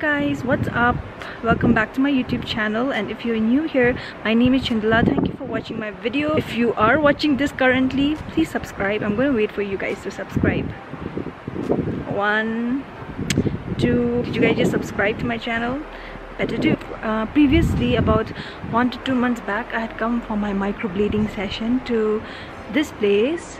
guys what's up? Welcome back to my youtube channel and if you're new here my name is Chundhala thank you for watching my video. If you are watching this currently please subscribe. I'm going to wait for you guys to subscribe. One two. Did you guys just subscribe to my channel? Better do. Uh, previously about one to two months back I had come for my microblading session to this place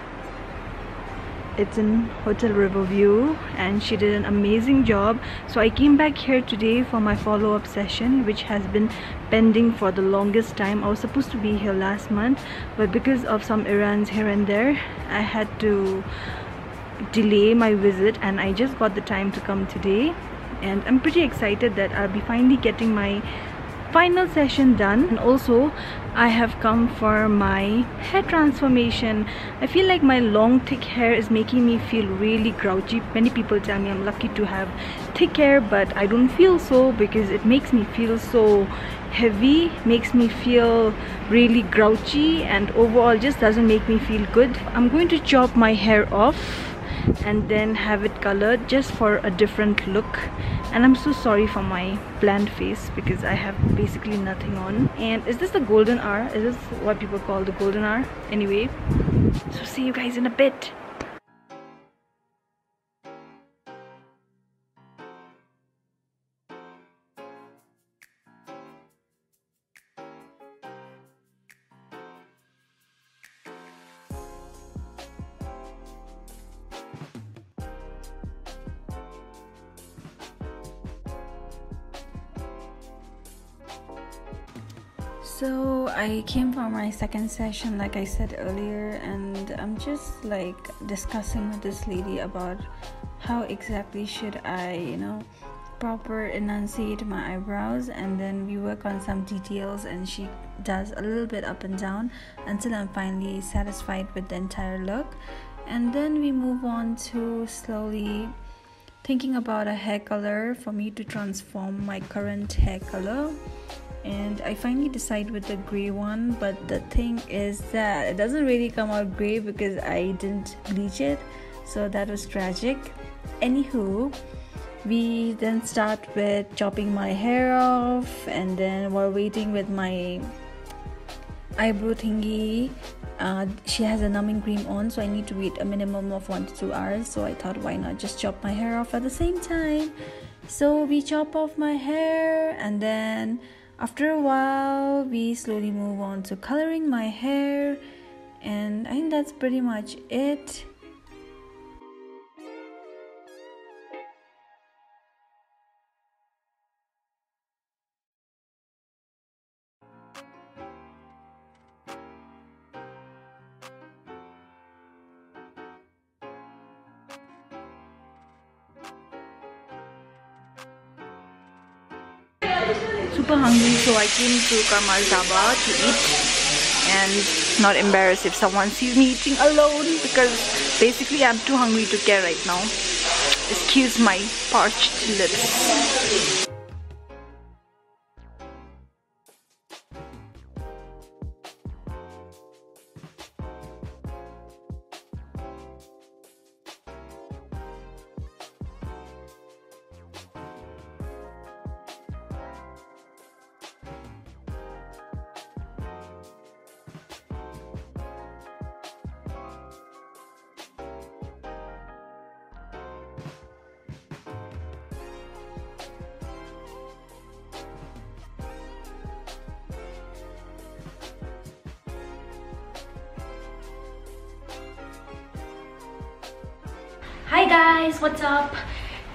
it's in hotel riverview and she did an amazing job. So i came back here today for my follow-up session which has been pending for the longest time. I was supposed to be here last month but because of some errands here and there i had to delay my visit and i just got the time to come today. And i'm pretty excited that i'll be finally getting my final session done. And also I have come for my hair transformation. I feel like my long thick hair is making me feel really grouchy. Many people tell me I'm lucky to have thick hair but I don't feel so because it makes me feel so heavy makes me feel really grouchy and overall just doesn't make me feel good. I'm going to chop my hair off and then have it colored just for a different look. And I'm so sorry for my bland face because I have basically nothing on. And is this the golden hour? Is this what people call the golden hour? Anyway so see you guys in a bit So I came for my second session, like I said earlier, and I'm just like discussing with this lady about how exactly should I, you know, proper enunciate my eyebrows, and then we work on some details, and she does a little bit up and down until I'm finally satisfied with the entire look, and then we move on to slowly thinking about a hair color for me to transform my current hair color and I finally decide with the gray one but the thing is that it doesn't really come out gray because I didn't bleach it so that was tragic. Anywho we then start with chopping my hair off and then we're waiting with my eyebrow thingy uh, she has a numbing cream on so I need to wait a minimum of one to two hours so I thought why not just chop my hair off at the same time? So we chop off my hair and then after a while we slowly move on to coloring my hair and i think that's pretty much it super hungry so I came to Karma's Dhaba to eat and not embarrassed if someone sees me eating alone because basically I'm too hungry to care right now. Excuse my parched lips. Hi guys what's up?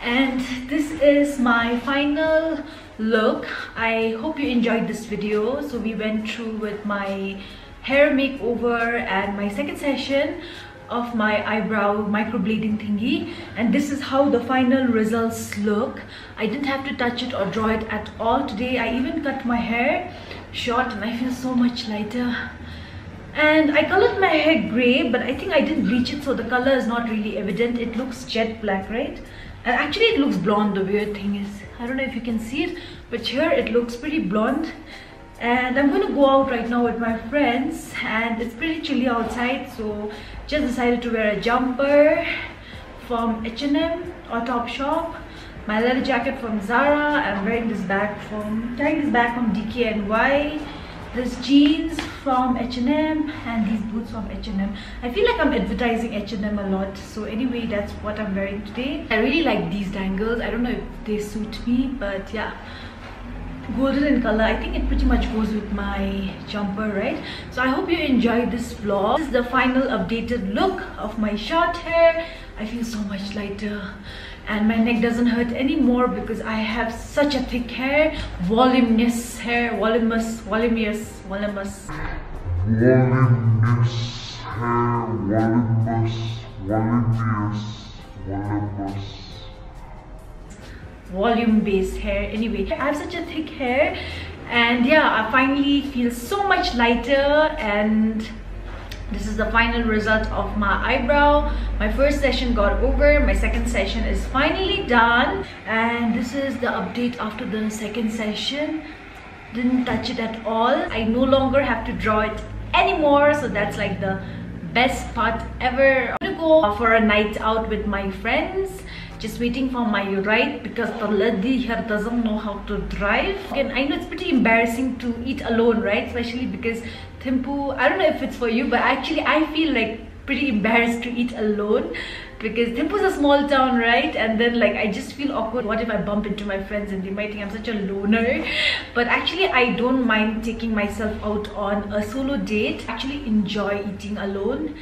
And this is my final look. I hope you enjoyed this video. So we went through with my hair makeover and my second session of my eyebrow microblading thingy. And this is how the final results look. I didn't have to touch it or draw it at all today. I even cut my hair short and i feel so much lighter and I colored my hair grey but I think I didn't bleach it so the color is not really evident it looks jet black right and actually it looks blonde the weird thing is I don't know if you can see it but here it looks pretty blonde and I'm gonna go out right now with my friends and it's pretty chilly outside so just decided to wear a jumper from H&M or Topshop my leather jacket from Zara. I'm wearing this bag from, carrying this bag from DKNY. This jeans from H&M and these boots from H&M. I feel like I'm advertising H&M a lot. So anyway, that's what I'm wearing today. I really like these dangles. I don't know if they suit me, but yeah golden in color i think it pretty much goes with my jumper right so i hope you enjoyed this vlog this is the final updated look of my short hair i feel so much lighter and my neck doesn't hurt anymore because I have such a thick hair voluminous hair voluminous voluminous voluminous. Voluminous hair voluminous voluminous voluminous. Volume based hair. Anyway I have such a thick hair and yeah I finally feel so much lighter and this is the final result of my eyebrow. My first session got over. My second session is finally done. And this is the update after the second session. Didn't touch it at all. I no longer have to draw it anymore. So that's like the best part ever. I'm gonna go for a night out with my friends just waiting for my ride because the lady here doesn't know how to drive. And i know it's pretty embarrassing to eat alone right? Especially because Thimphu, I don't know if it's for you, but actually I feel like pretty embarrassed to eat alone because Thimphu's a small town, right? And then like I just feel awkward. What if I bump into my friends and they might think I'm such a loner? But actually I don't mind taking myself out on a solo date. Actually enjoy eating alone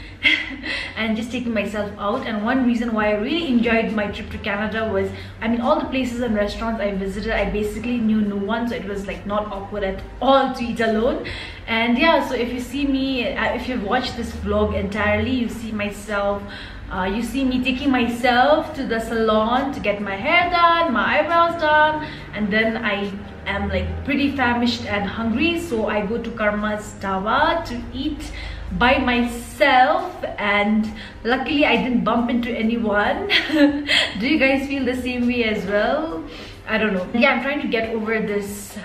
and just taking myself out. And one reason why I really enjoyed my trip to Canada was, I mean, all the places and restaurants I visited, I basically knew no one. So it was like not awkward at all to eat alone. And yeah, so if you see me, uh, if you've watched this vlog entirely, you see myself uh, you see me taking myself to the salon to get my hair done, my eyebrows done, and then I am like pretty famished and hungry, so I go to Karma's Dhaba to eat by myself and luckily I didn't bump into anyone. Do you guys feel the same way as well? I don't know. Yeah, I'm trying to get over this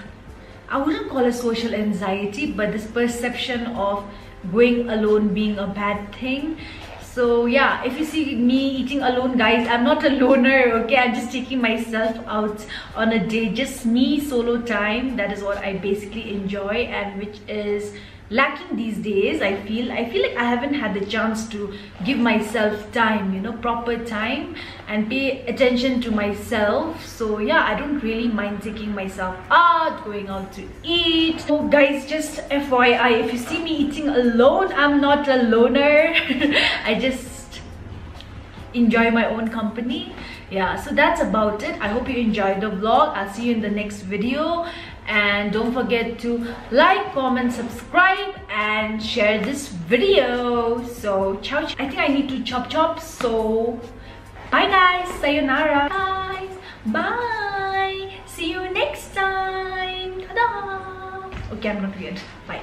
I wouldn't call it social anxiety, but this perception of going alone being a bad thing. So yeah if you see me eating alone guys i'm not a loner okay? I'm just taking myself out on a day. Just me solo time that is what i basically enjoy and which is lacking these days i feel i feel like i haven't had the chance to give myself time you know proper time and pay attention to myself. So yeah i don't really mind taking myself out going out to eat. So guys just fyi if you see me eating alone i'm not a loner. I just enjoy my own company. Yeah so that's about it. I hope you enjoyed the vlog. I'll see you in the next video and don't forget to like comment subscribe and share this video. So ciao i think i need to chop chop. So bye guys. Sayonara. Guys bye. See you next time. Okay i'm not weird bye